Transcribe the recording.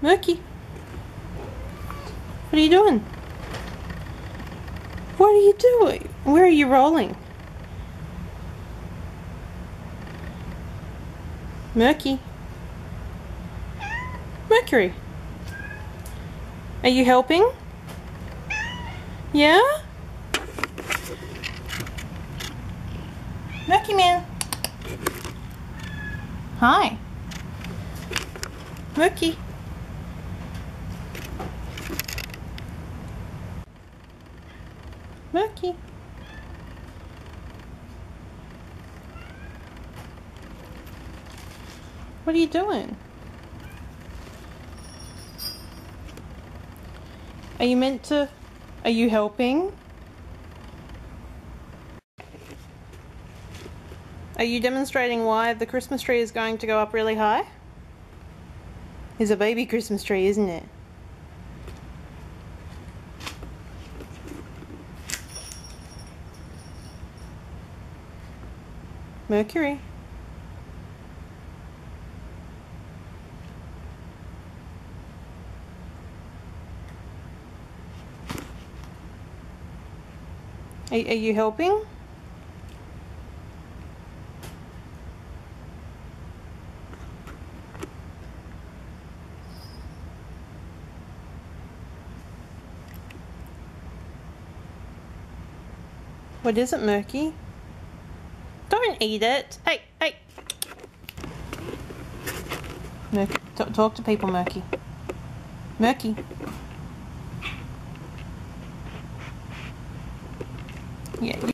Murky. What are you doing? What are you doing? Where are you rolling? Murky. Mercury. Are you helping? Yeah? Murky Man. Hi. Murky. Murky. What are you doing? Are you meant to... Are you helping? Are you demonstrating why the Christmas tree is going to go up really high? It's a baby Christmas tree, isn't it? Mercury. Are, are you helping? What is it, Murky? Eat it. Hey, hey. Murky, talk to people, Murky. Murky. Yeah.